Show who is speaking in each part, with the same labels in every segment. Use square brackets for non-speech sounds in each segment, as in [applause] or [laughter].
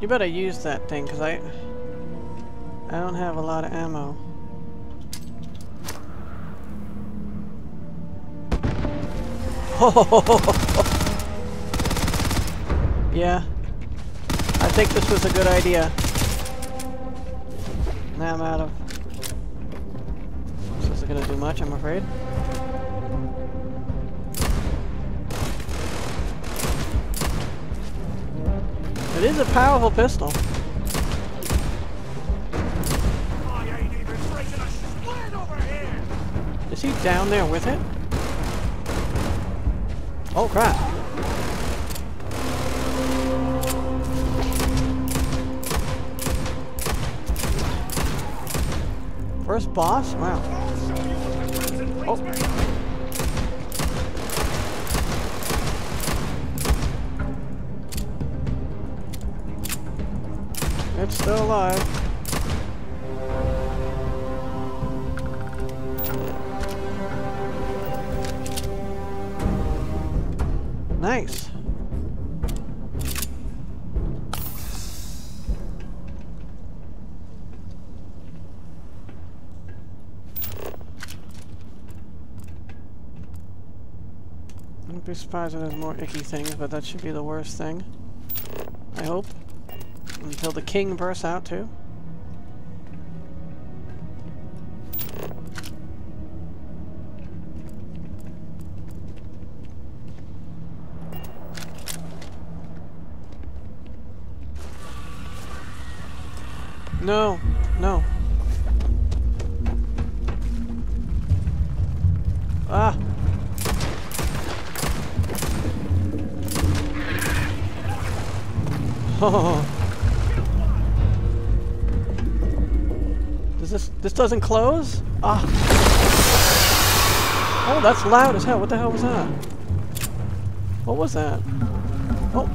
Speaker 1: You better use that thing, because I... I don't have a lot of ammo. [laughs] yeah. I think this was a good idea. Now I'm out of... This isn't gonna do much, I'm afraid. It is a powerful pistol. Is he down there with it? Oh crap. First boss? Wow. It's still alive. Nice. I'd be surprised if there's more icky things, but that should be the worst thing. I hope. Until the king bursts out too. No, no. Ah! [laughs] Oh. Doesn't close? Ah. Oh, that's loud as hell. What the hell was that? What was that? Oh.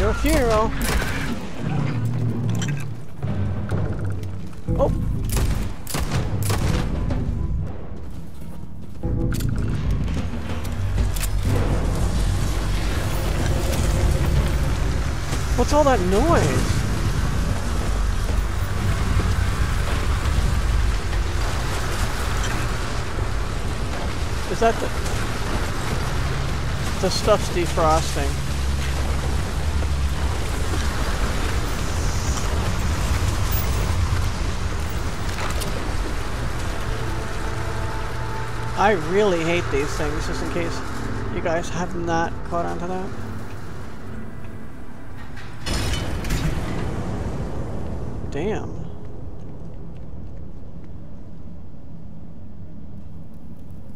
Speaker 1: You're a hero. Oh. What's all that noise? Is that the... The stuff's defrosting. I really hate these things, just in case you guys have not caught on to that. Damn.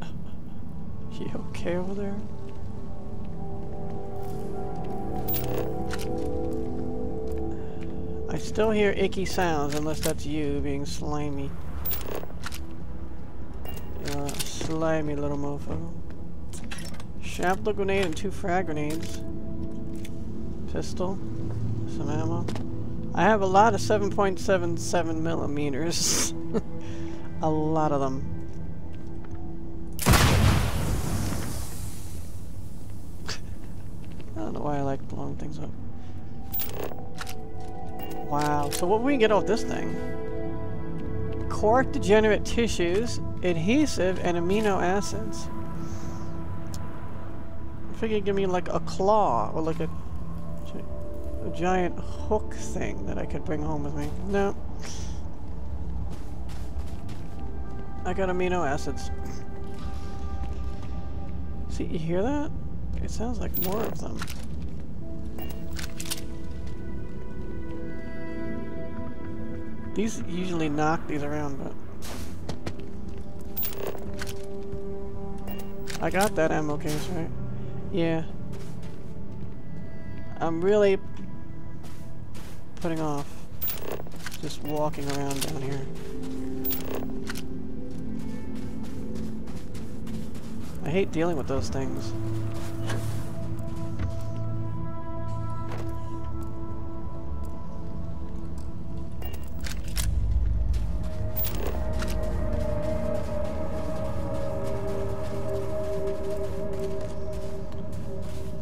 Speaker 1: [laughs] You okay over there? I still hear icky sounds unless that's you being slimy. You're slimy little mofo. Shrapnel grenade and two frag grenades. Pistol. Some ammo. I have a lot of 7.77 millimeters. [laughs] a lot of them. [laughs] I don't know why I like blowing things up. Wow, so what we can get off this thing? Cork degenerate tissues, adhesive, and amino acids. I figured give me like a claw or like a a giant hook thing that I could bring home with me. No. I got amino acids. See, you hear that? It sounds like more of them. These usually knock these around, but... I got that ammo case, right? Yeah. I'm really putting off just walking around down here. I hate dealing with those things.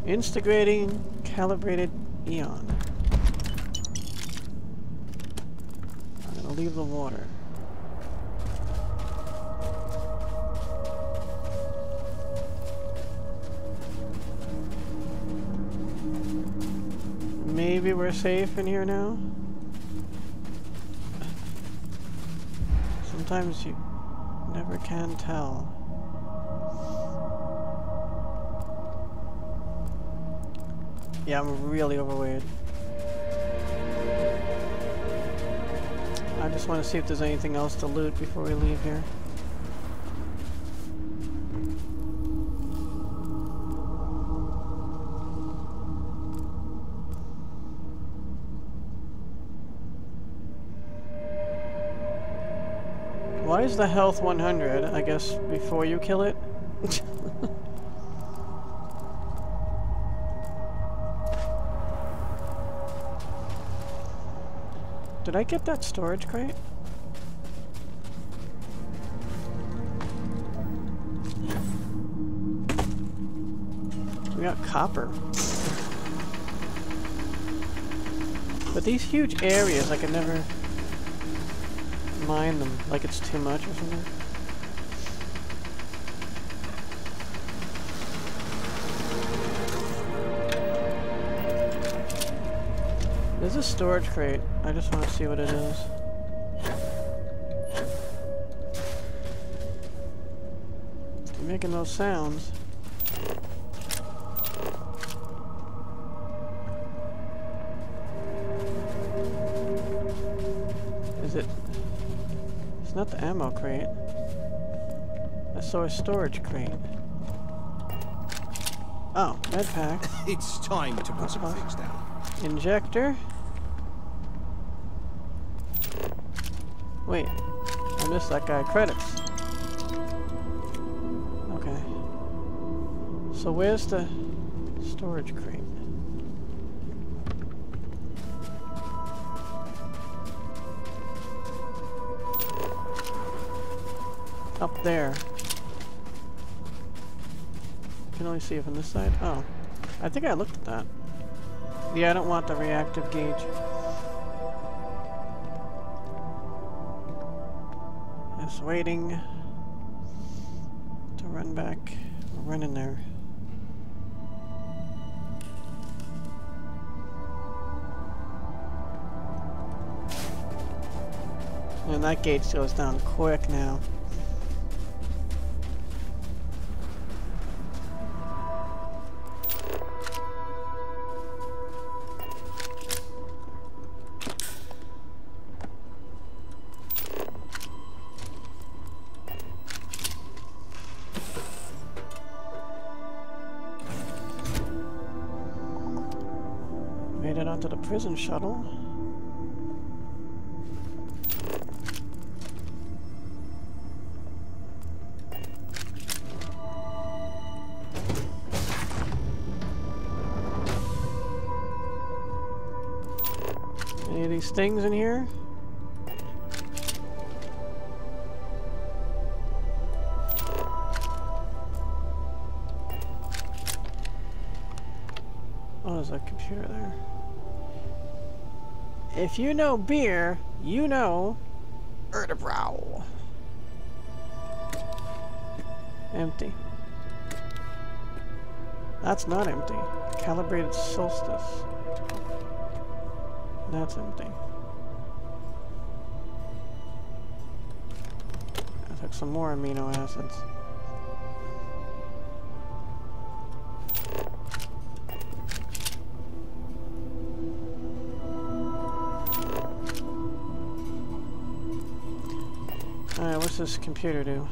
Speaker 1: Integrating calibrated eon. The water. Maybe we're safe in here now? Sometimes you never can tell. Yeah, I'm really overweight. I just want to see if there's anything else to loot before we leave here. Why is the health 100? I guess before you kill it? [laughs] Did I get that storage crate? We got copper. But these huge areas, I can never mine them like it's too much or something. There's a storage crate. I just want to see what it is. You're making those sounds. Is it... It's not the ammo crate. I saw a storage crate. Oh, med pack. [laughs]
Speaker 2: It's time to put some uh-huh. things down.
Speaker 1: Injector. Wait, I missed that guy. Credits. Okay. So where's the storage crate? Up there. can only see it from this side. Oh. I think I looked at that. Yeah, I don't want the reactive gauge. Just waiting to run back. Run in there. And that gauge goes down quick now. Prison shuttle. Any of these things in here? Oh, there's a computer there. If you know beer, you know Erdebrow. Empty. That's not empty. Calibrated solstice. That's empty. I took some more amino acids. This computer do?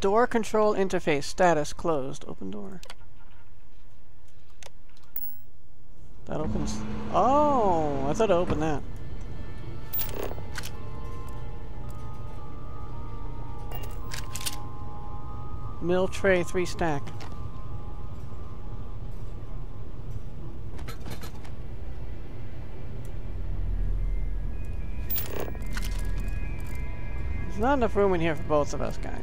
Speaker 1: Door control interface status closed. Open door. That opens. Oh, I thought I opened that. Mill tray three stack. Not enough room in here for both of us, guy.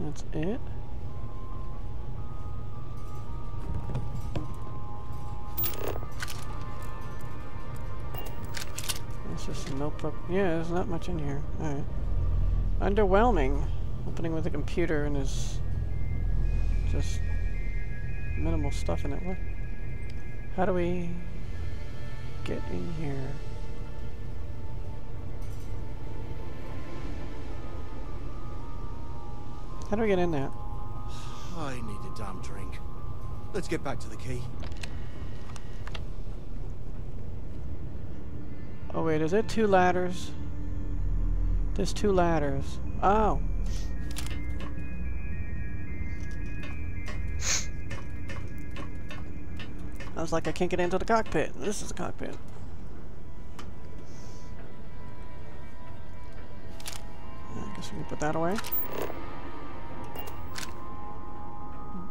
Speaker 1: That's it. That's just a notebook. Yeah, there's not much in here. Alright. Underwhelming. Opening with a computer and is just minimal stuff in it. What? How do we get in here? How do we get in there?
Speaker 2: I need a damn drink. Let's get back to the key.
Speaker 1: Oh wait, is it two ladders? There's two ladders. Oh. I was like, I can't get into the cockpit. This is the cockpit. I guess we can put that away.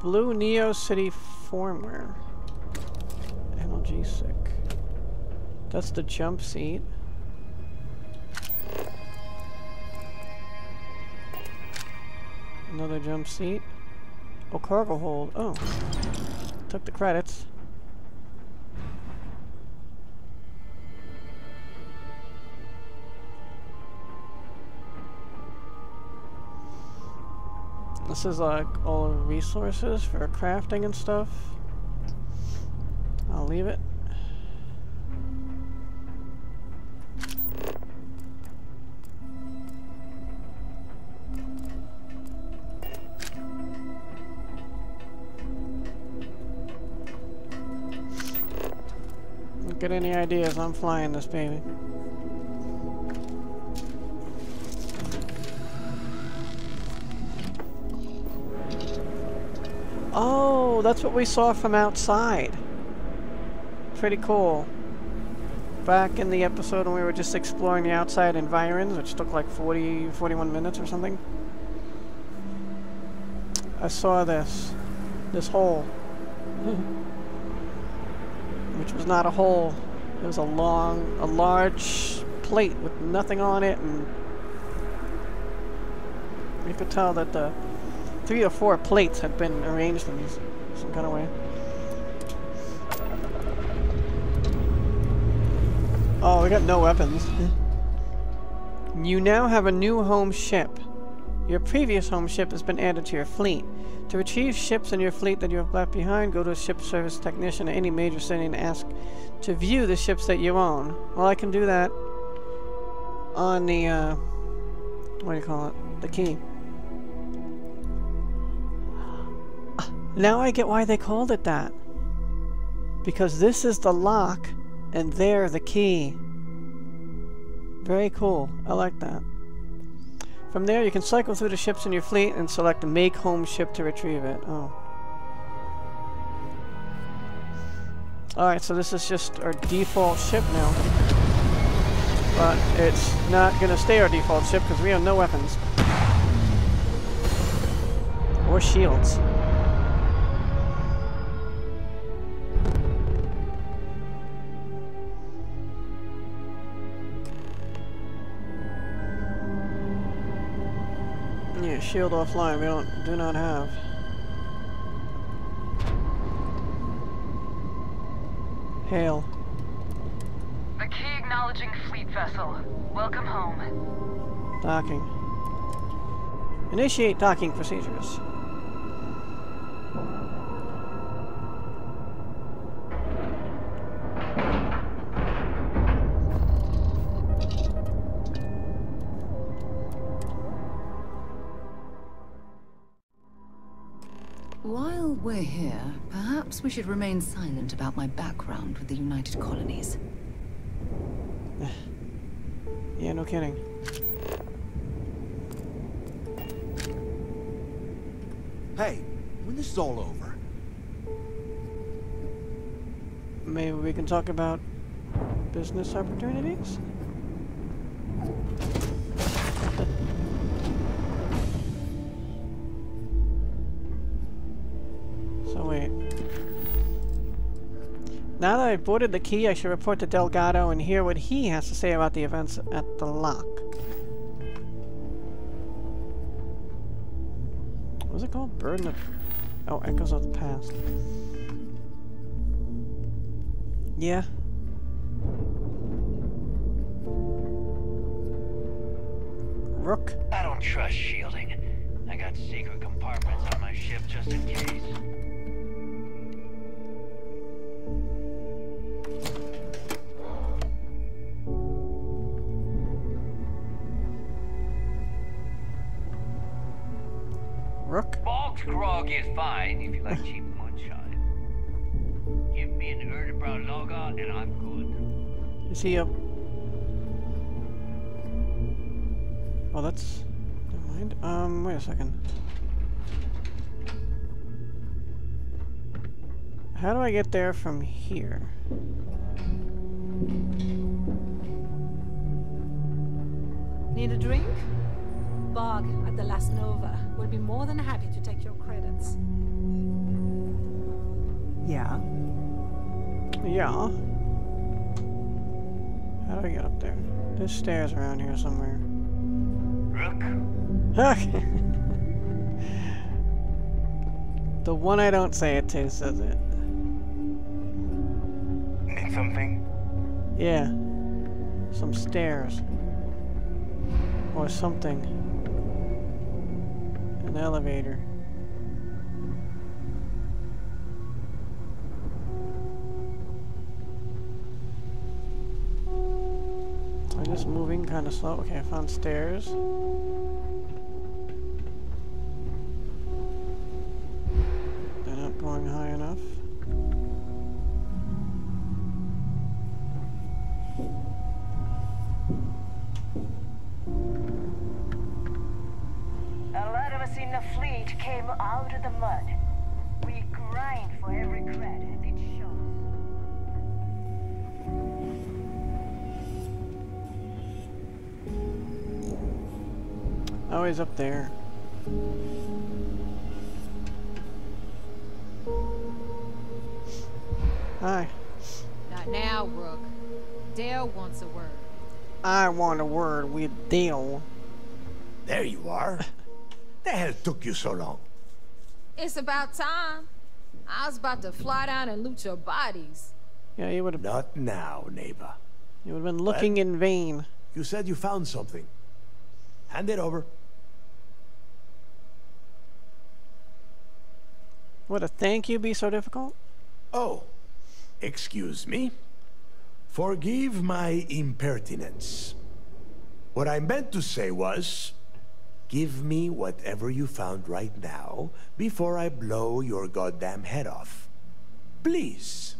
Speaker 1: Blue Neo City firmware. Analgesic. That's the jump seat. Another jump seat. Oh, cargo hold. Oh. Took the credits. This is like all resources for crafting and stuff. I'll leave it. Get any ideas, I'm flying this baby. Oh, that's what we saw from outside. Pretty cool. Back in the episode when we were just exploring the outside environs, which took like 40, 41 minutes or something. I saw this. This hole. [laughs] which was not a hole. It was a long, a large plate with nothing on it and you could tell that the three or four plates had been arranged in some kind of way. Oh, we got no weapons. you now have a new home ship. Your previous home ship has been added to your fleet. To retrieve ships in your fleet that you have left behind, go to a ship service technician at any major city and ask to view the ships that you own. Well, I can do that on the, uh, what do you call it? The key. Now I get why they called it that. Because this is the lock, and there the key. Very cool. I like that. From there, you can cycle through the ships in your fleet and select the Make Home ship to retrieve it. Oh. Alright, so this is just our default ship now. But it's not going to stay our default ship because we have no weapons. Or shields. Shield offline we don't do not have. Hail.
Speaker 3: The key acknowledging fleet vessel. Welcome home.
Speaker 1: Docking. Initiate docking procedures.
Speaker 4: We're here, perhaps we should remain silent about my background with the United Colonies. [sighs]
Speaker 1: Yeah, no kidding.
Speaker 2: Hey, when this is all over,
Speaker 1: Maybe we can talk about business opportunities? Now that I've boarded the key, I should report to Delgado and hear what he has to say about the events at the lock. What's it called? Burden of... Oh, Echoes of the Past. Yeah. Rook.
Speaker 5: I don't trust shielding. I got secret compartments on my ship just in case. Bog's is fine if you like cheap moonshine. Give me an Erdebrow Lager and I'm good.
Speaker 1: Is he up? Oh, that's... Never mind. Um, wait a second. How do I get there from here?
Speaker 6: Need a drink? Bog at the Last Nova will be more than happy to take your credits.
Speaker 7: Yeah.
Speaker 1: Yeah. How do I get up there? There's stairs around here somewhere.
Speaker 5: Rook,
Speaker 1: Okay. [laughs] the one I don't say it to says it.
Speaker 5: need something?
Speaker 1: Yeah. Some stairs. Or something. An elevator. I'm just moving kind of slow. Okay, I found stairs. He's up there. Hi.
Speaker 8: Not now, Rook. Dale wants a word.
Speaker 1: I want a word with Dale.
Speaker 2: There you are. the hell took you so long?
Speaker 8: It's about time. I was about to fly down and loot your bodies.
Speaker 1: Yeah, you would have
Speaker 2: Not now, Naeva.
Speaker 1: you would have been looking in vain.
Speaker 2: You said you found something. Hand it over.
Speaker 1: Would a thank you be so difficult?
Speaker 2: Oh, excuse me. Forgive my impertinence. What I meant to say was, give me whatever you found right now before I blow your goddamn head off. Please.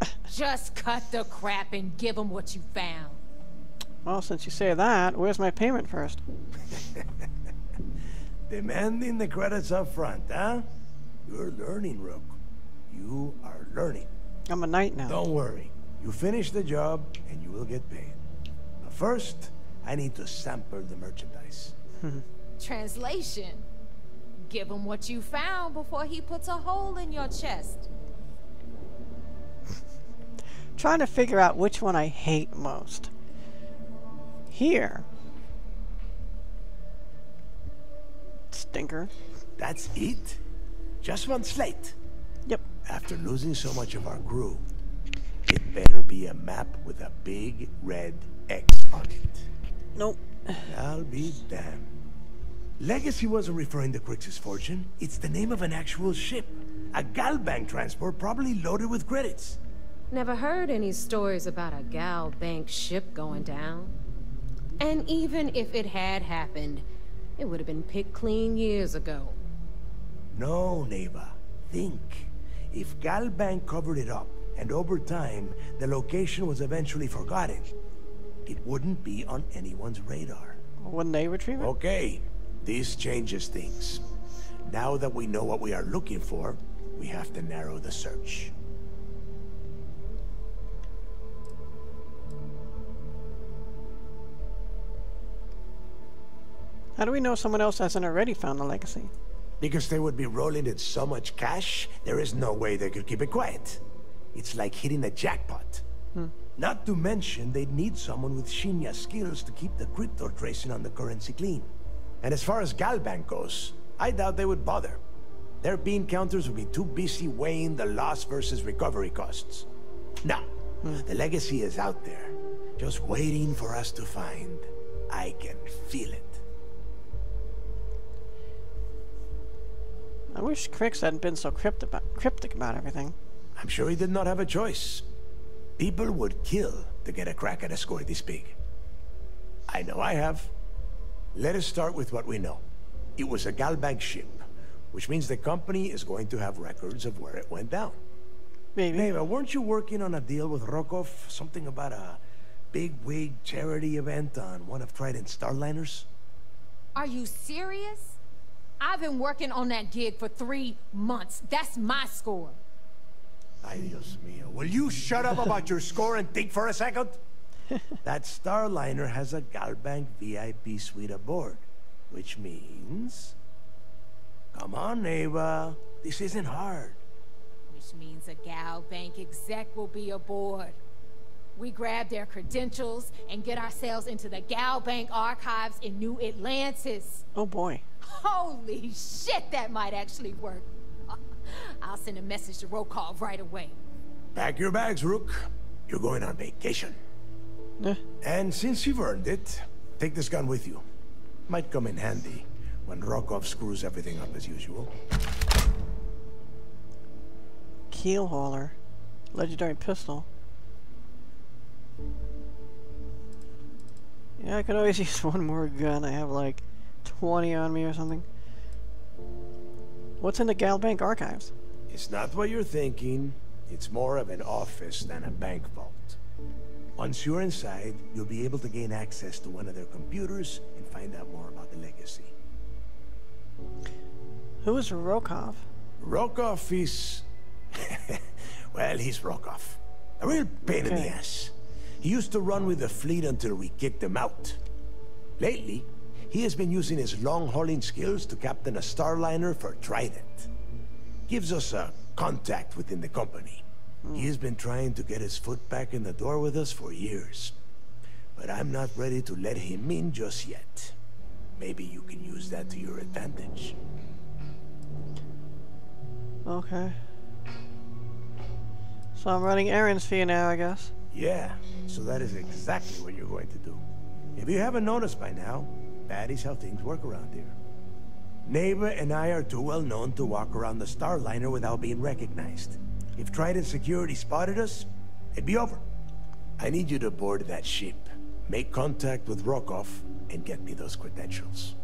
Speaker 2: [laughs]
Speaker 8: Just cut the crap and give him what you found.
Speaker 1: Well, since you say that, where's my payment first? [laughs]
Speaker 2: Demanding the credits up front, huh? You're learning, Rook. You are learning.
Speaker 1: I'm a knight now.
Speaker 2: Don't worry. You finish the job and you will get paid. But first, I need to sample the merchandise. Hmm.
Speaker 8: Translation. Give him what you found before he puts a hole in your chest. [laughs]
Speaker 1: Trying to figure out which one I hate most. Here. Stinker.
Speaker 2: That's it? Just one slate?
Speaker 1: Yep.
Speaker 2: After losing so much of our crew, it better be a map with a big red X on it.
Speaker 1: Nope.
Speaker 2: I'll be damned. Legacy wasn't referring to Kryx's fortune. It's the name of an actual ship. A Galbank transport probably loaded with credits.
Speaker 9: Never heard any stories about a Gal Bank ship going down. And even if it had happened, it would have been picked clean years ago.
Speaker 2: No, Naeva. Think. If Galbank covered it up, and over time, the location was eventually forgotten, it wouldn't be on anyone's radar.
Speaker 1: Wouldn't they retrieve it?
Speaker 2: Okay, this changes things. Now that we know what we are looking for, we have to narrow the search.
Speaker 1: How do we know someone else hasn't already found the legacy?
Speaker 2: Because they would be rolling in so much cash, there is no way they could keep it quiet. It's like hitting a jackpot. Hmm. Not to mention, they'd need someone with Shinya's skills to keep the crypto tracing on the currency clean. And as far as Galbank goes, I doubt they would bother. Their bean counters would be too busy weighing the loss versus recovery costs. No, hmm. the legacy is out there, just waiting for us to find. I can feel it.
Speaker 1: I wish Kryx hadn't been so crypt about, cryptic about everything.
Speaker 2: I'm sure he did not have a choice. People would kill to get a crack at a score this big. I know I have. Let us start with what we know. It was a Galbank ship, which means the company is going to have records of where it went down.
Speaker 1: Maybe.
Speaker 2: Naeva, weren't you working on a deal with Rokov? Something about a big wig charity event on one of Trident's starliners?
Speaker 8: Are you serious? I've been working on that gig for three months. That's my score.
Speaker 2: Ay, Dios mío. Will you shut up about your score and think for a second? [laughs] that Starliner has a Galbank VIP suite aboard, which means... Come on, Naeva. This isn't hard.
Speaker 8: Which means a Gal Bank exec will be aboard. We grab their credentials and get ourselves into the Gal Bank archives in New Atlantis.
Speaker 1: Oh boy.
Speaker 8: Holy shit, that might actually work. [laughs] I'll send a message to Rokov right away.
Speaker 2: Pack your bags, Rook. You're going on vacation.
Speaker 1: Eh,
Speaker 2: And since you've earned it, take this gun with you. Might come in handy when Rokov screws everything up as usual.
Speaker 1: keel hauler. Legendary pistol. Yeah, I could always [laughs] use one more gun. I have like 20 on me or something. What's in the Galbank archives?
Speaker 2: It's not what you're thinking. It's more of an office than a bank vault. Once you're inside, you'll be able to gain access to one of their computers and find out more about the legacy.
Speaker 1: Who is Rokov?
Speaker 2: Rokov is... [laughs] well, he's Rokov. A real pain in the ass. He used to run with the fleet until we kicked him out. Lately, he has been using his long-hauling skills to captain a Starliner for Trident. Gives us a contact within the company. He has been trying to get his foot back in the door with us for years. But I'm not ready to let him in just yet. Maybe you can use that to your advantage.
Speaker 1: Okay. So I'm running errands for you now, I guess.
Speaker 2: Yeah, so that is exactly what you're going to do. If you haven't noticed by now, that is how things work around here. Naeva and I are too well known to walk around the Starliner without being recognized. If Trident Security spotted us, it'd be over. I need you to board that ship, make contact with Rokov, and get me those credentials.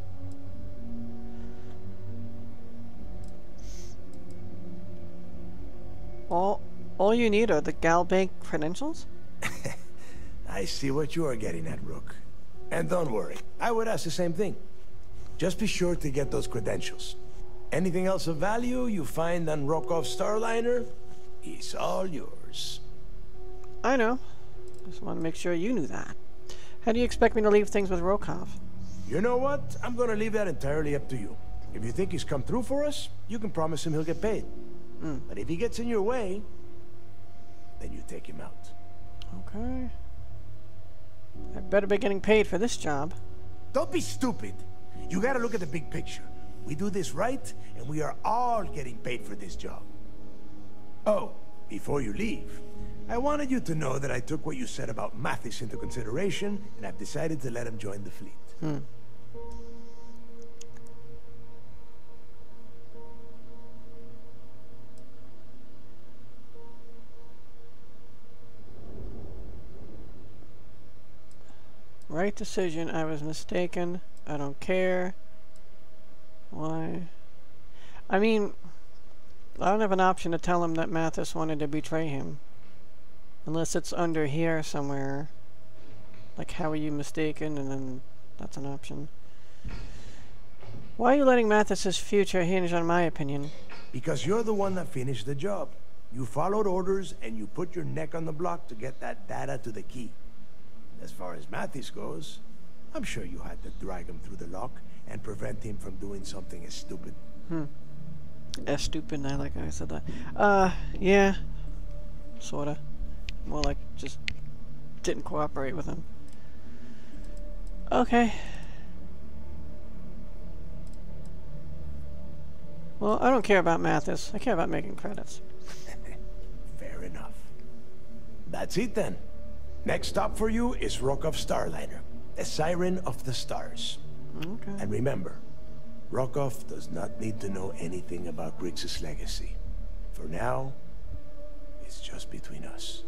Speaker 1: All, all you need are the Galbank credentials?
Speaker 2: I see what you are getting at, Rook. And don't worry, I would ask the same thing. Just be sure to get those credentials. Anything else of value you find on Rokov's Starliner is all yours.
Speaker 1: I know. Just want to make sure you knew that. How do you expect me to leave things with Rokov?
Speaker 2: You know what? I'm gonna leave that entirely up to you. If you think he's come through for us, you can promise him he'll get paid. Hmm. But if he gets in your way, then you take him out.
Speaker 1: Okay. I better be getting paid for this job.
Speaker 2: Don't be stupid. You gotta look at the big picture. We do this right, and we are all getting paid for this job. Oh, before you leave, I wanted you to know that I took what you said about Mathis into consideration, and I've decided to let him join the fleet. Hmm.
Speaker 1: Right decision. I was mistaken. I don't care. Why? I mean, I don't have an option to tell him that Mathis wanted to betray him. Unless it's under here somewhere. Like, how are you mistaken? And then that's an option. Why are you letting Mathis's future hinge on my opinion?
Speaker 2: Because you're the one that finished the job. You followed orders, and you put your neck on the block to get that data to the key. As far as Mathis goes, I'm sure you had to drag him through the lock and prevent him from doing something as stupid.
Speaker 1: As stupid, I like how I said that. Uh, yeah. sorta. More like just didn't cooperate with him. Okay. Well, I don't care about Mathis. I care about making credits. [laughs]
Speaker 2: Fair enough. That's it then. Next stop for you is Rokov Starliner, a siren of the stars.
Speaker 1: Okay.
Speaker 2: And remember, Rokov does not need to know anything about Griggs' legacy. For now, it's just between us.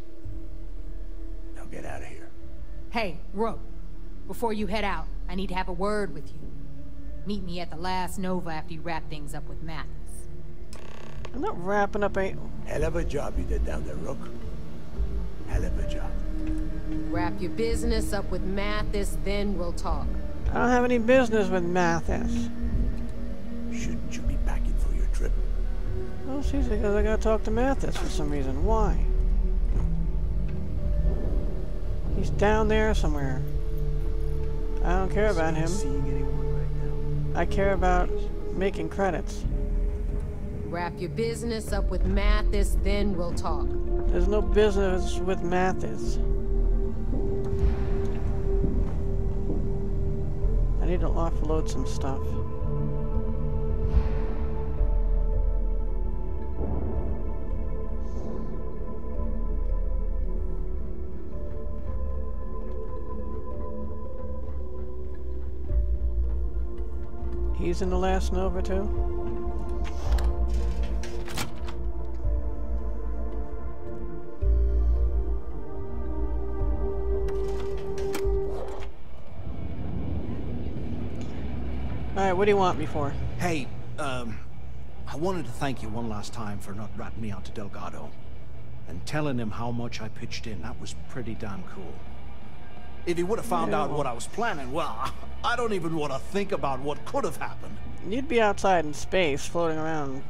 Speaker 2: Now get out of here.
Speaker 8: Hey, Rook. Before you head out, I need to have a word with you. Meet me at the last Nova after you wrap things up with Mathis.
Speaker 1: I'm not wrapping up a...
Speaker 2: Hell of a job you did down there, Rook. Hell of a job.
Speaker 9: Wrap your business up with Mathis, then we'll talk.
Speaker 1: I don't have any business with Mathis.
Speaker 2: Shouldn't you be packing for your trip?
Speaker 1: Oh, she's because I gotta talk to Mathis for some reason. Why? He's down there somewhere. I don't care about him.
Speaker 2: Seeing anyone right now?
Speaker 1: I care about making credits.
Speaker 9: Wrap your business up with Mathis, then we'll talk.
Speaker 1: There's no business with Mathis. I need to offload some stuff. He's in the last Nova too? Alright, what do you want me for?
Speaker 7: Hey, um, I wanted to thank you one last time for not ratting me out to Delgado. And telling him how much I pitched in. That was pretty damn cool. If he would have found
Speaker 1: Yeah,
Speaker 7: out what I was planning, well, [laughs] I don't even want to think about what could have happened.
Speaker 1: You'd be outside in space, floating around.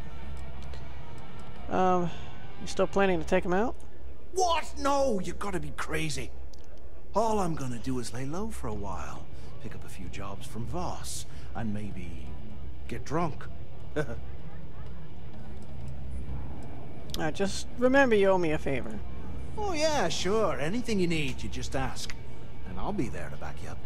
Speaker 1: Um, you still planning to take him out?
Speaker 7: What? No, you gotta be crazy. All I'm gonna do is lay low for a while, pick up a few jobs from Voss, and maybe get drunk. [laughs]
Speaker 1: Alright, just remember you owe me a favor.
Speaker 7: oh yeah, sure. Anything you need, you just ask. And I'll be there to back you up.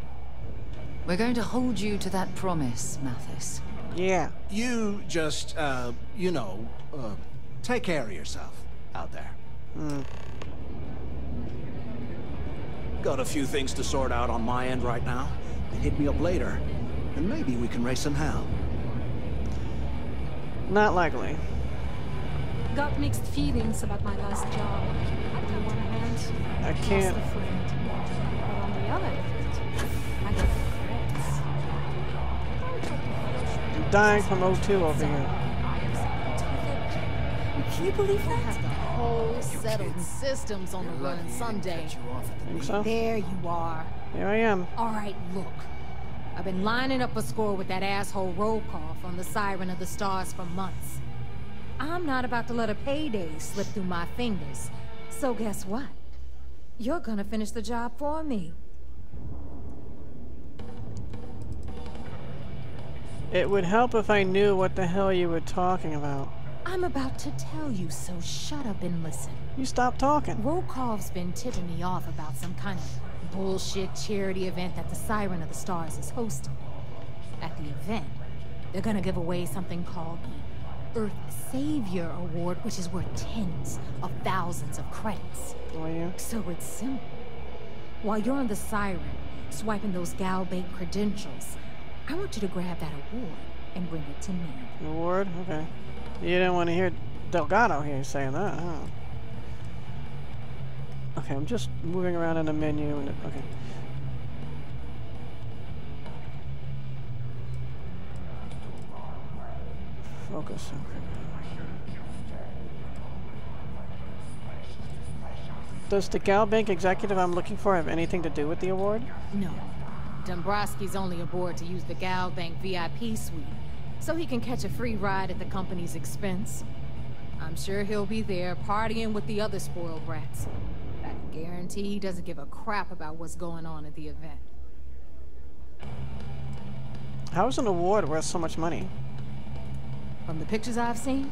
Speaker 4: We're going to hold you to that promise, Mathis.
Speaker 1: Yeah.
Speaker 7: You just, uh, you know, uh, take care of yourself out there. Got a few things to sort out on my end right now. Hit me up later, and maybe we can raise some hell.
Speaker 1: Not likely.
Speaker 6: Got mixed feelings about my last job. On one hand,
Speaker 1: I can't-
Speaker 6: a friend. But on the other hand, I got regrets.
Speaker 1: I'm dying from O2 over here.
Speaker 6: Can you believe that?
Speaker 8: The whole settled systems on the run someday.
Speaker 1: Think so?
Speaker 8: There you are.
Speaker 1: Here I am.
Speaker 8: All right, look. I've been lining up a score with that asshole Rokov on the Siren of the Stars for months. I'm not about to let a payday slip through my fingers. So guess what? You're gonna finish the job for me.
Speaker 1: It would help if I knew what the hell you were talking about.
Speaker 8: I'm about to tell you, so shut up and listen.
Speaker 1: You stop talking.
Speaker 8: Rokov's been tipping me off about some kind of bullshit charity event that the Siren of the Stars is hosting. At the event, they're gonna give away something called the Earth Savior Award, which is worth tens of thousands of credits.
Speaker 1: Oh, yeah?
Speaker 8: So it's simple. While you're on the Siren, swiping those Galbank credentials, I want you to grab that award and bring it to me.
Speaker 1: Award? Okay. You didn't want to hear Delgado here saying that, huh? Okay, I'm just moving around in the menu and it, okay. Focus. Does the Galbank executive I'm looking for have anything to do with the award?
Speaker 8: No. Dombrowski's only aboard to use the Galbank VIP suite, so he can catch a free ride at the company's expense. I'm sure he'll be there partying with the other spoiled brats. Guarantee he doesn't give a crap about what's going on at the event.
Speaker 1: How is an award worth so much money?
Speaker 8: From the pictures I've seen,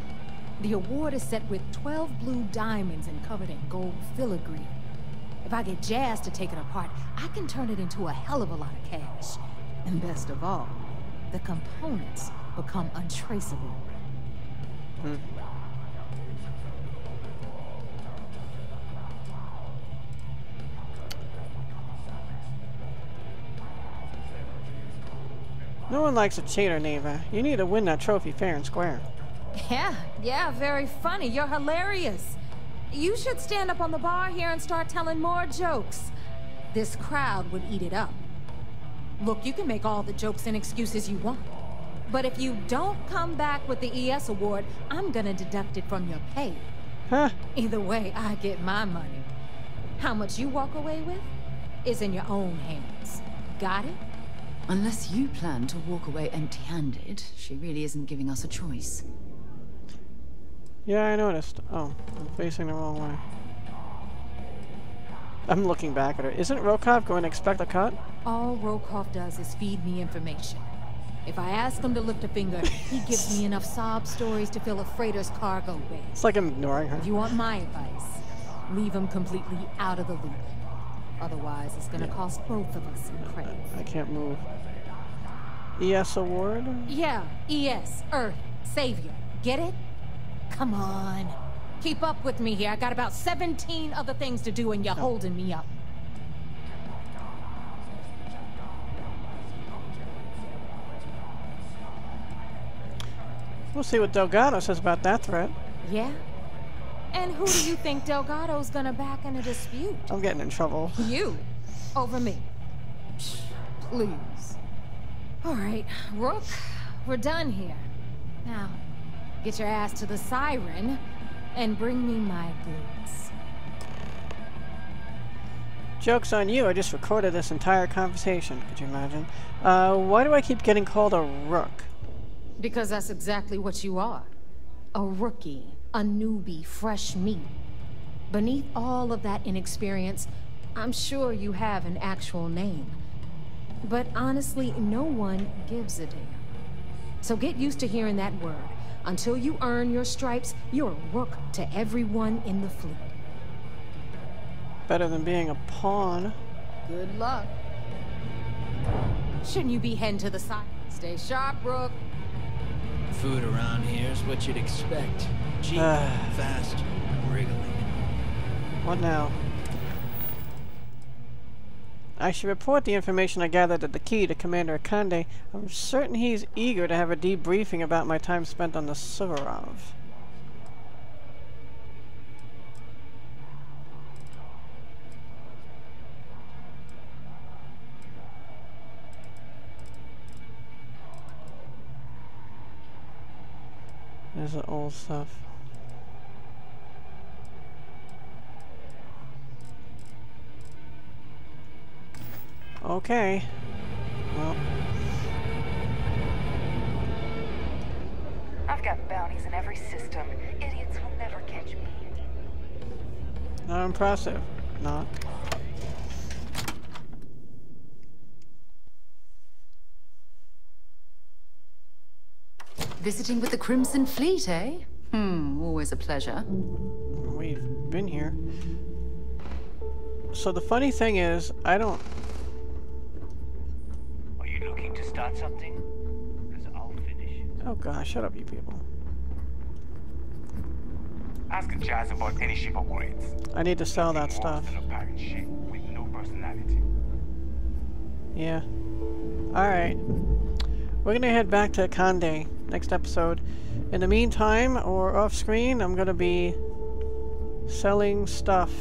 Speaker 8: The award is set with 12 blue diamonds and covered in gold filigree. If I get Jazz to take it apart, I can turn it into a hell of a lot of cash. And best of all, the components become untraceable.
Speaker 1: Hmm. No one likes a cheater, Naeva. You need to win that trophy fair and square.
Speaker 8: Yeah, yeah, very funny. You're hilarious. You should stand up on the bar here and start telling more jokes. This crowd would eat it up. Look, you can make all the jokes and excuses you want. But if you don't come back with the ES award, I'm gonna deduct it from your pay.
Speaker 1: Huh?
Speaker 8: Either way, I get my money. How much you walk away with is in your own hands. Got it?
Speaker 4: Unless you plan to walk away empty-handed, she really isn't giving us a choice.
Speaker 1: Yeah, I noticed. Oh, I'm facing the wrong way. I'm looking back at her. Isn't Rokov going to expect a cut?
Speaker 8: All Rokov does is feed me information. If I ask him to lift a finger, he gives me [laughs] enough sob stories to fill a freighter's cargo bay.
Speaker 1: It's like I'm ignoring her.
Speaker 8: If you want my advice, leave him completely out of the loop. Otherwise, it's gonna
Speaker 1: Yeah.
Speaker 8: cost both of us some credits.
Speaker 1: I can't move. ES award?
Speaker 8: Yeah, ES, Earth, Savior. Get it? Come on. Keep up with me here. I got about 17 other things to do and you're oh. holding me up.
Speaker 1: We'll see what Delgado says about that threat.
Speaker 8: Yeah? And who do you think Delgado's gonna back in a dispute?
Speaker 1: I'm getting in trouble.
Speaker 8: You. Over me. Please. All right, Rook, we're done here. Now, get your ass to the siren and bring me my goods.
Speaker 1: Joke's on you, I just recorded this entire conversation. Could you imagine? Uh, why do I keep getting called a rook?
Speaker 8: Because that's exactly what you are. A rookie, a newbie, fresh meat. Beneath all of that inexperience, I'm sure you have an actual name. But honestly, no one gives a damn. So get used to hearing that word. Until you earn your stripes, you're a rook to everyone in the fleet.
Speaker 1: Better than being a pawn.
Speaker 8: Good luck. Shouldn't you be heading to the side? Stay sharp, Rook.
Speaker 10: Food around here is what you'd expect. Cheap, ah. fast, wriggling.
Speaker 1: What now? I should report the information I gathered at the key to Commander Ikande. I'm certain he's eager to have a debriefing about my time spent on the Suvorov. There's the old stuff. Okay. Well,
Speaker 3: I've got bounties in every system. Idiots will never catch me.
Speaker 1: not impressive. Not.
Speaker 4: Visiting with the Crimson Fleet, eh? Hmm, always a pleasure.
Speaker 1: We've been here. So the funny thing is, I don't...
Speaker 5: Are you looking to start something? Because I'll finish.
Speaker 1: Oh gosh, shut up you people.
Speaker 11: Ask Jazz about any ship upgrades.
Speaker 1: I need to sell that stuff.
Speaker 11: A pirate ship with no personality.
Speaker 1: Yeah. Alright. We're gonna head back to Kande next episode. In the meantime, or off screen, I'm gonna be selling stuff.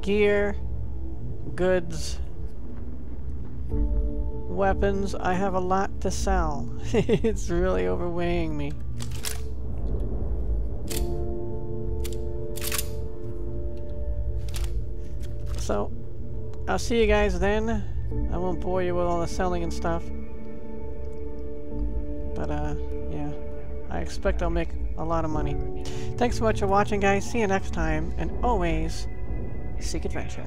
Speaker 1: Gear, goods, weapons. I have a lot to sell. [laughs] it's really overweighing me. So, I'll see you guys then. I won't bore you with all the selling and stuff. But, uh, yeah. I expect I'll make a lot of money. Thanks so much for watching, guys. See you next time. And always, seek adventure.